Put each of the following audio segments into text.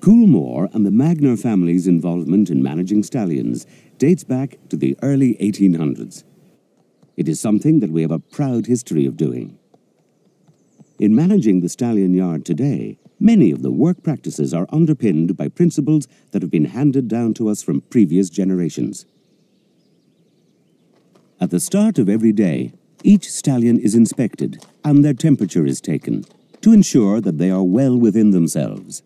Coolmore and the Magner family's involvement in managing stallions dates back to the early 1800s. It is something that we have a proud history of doing. In managing the stallion yard today, many of the work practices are underpinned by principles that have been handed down to us from previous generations. At the start of every day, each stallion is inspected and their temperature is taken to ensure that they are well within themselves.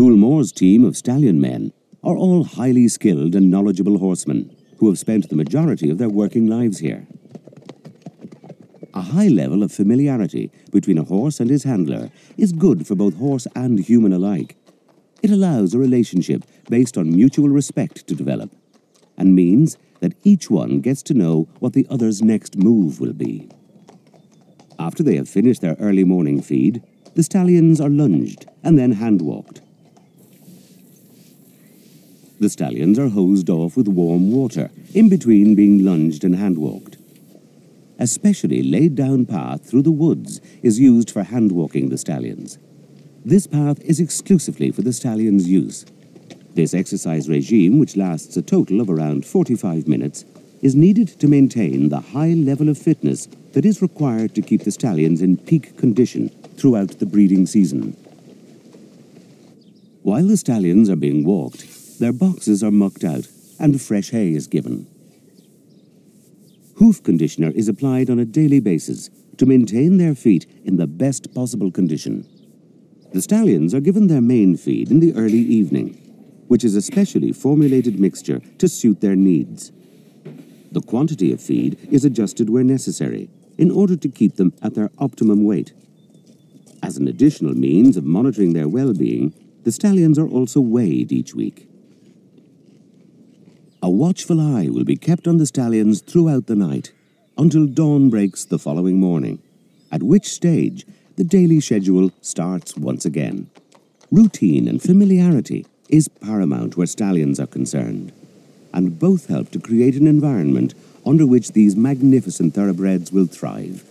Coolmore's team of stallion men are all highly skilled and knowledgeable horsemen who have spent the majority of their working lives here. A high level of familiarity between a horse and his handler is good for both horse and human alike. It allows a relationship based on mutual respect to develop and means that each one gets to know what the other's next move will be. After they have finished their early morning feed, the stallions are lunged and then hand-walked. The stallions are hosed off with warm water, in between being lunged and hand-walked. A specially laid-down path through the woods is used for hand-walking the stallions. This path is exclusively for the stallions' use. This exercise regime, which lasts a total of around 45 minutes, is needed to maintain the high level of fitness that is required to keep the stallions in peak condition throughout the breeding season. While the stallions are being walked, their boxes are mucked out and fresh hay is given. Hoof conditioner is applied on a daily basis to maintain their feet in the best possible condition. The stallions are given their main feed in the early evening, which is a specially formulated mixture to suit their needs. The quantity of feed is adjusted where necessary in order to keep them at their optimum weight. As an additional means of monitoring their well-being, the stallions are also weighed each week. A watchful eye will be kept on the stallions throughout the night until dawn breaks the following morning, at which stage the daily schedule starts once again. Routine and familiarity is paramount where stallions are concerned, and both help to create an environment under which these magnificent thoroughbreds will thrive.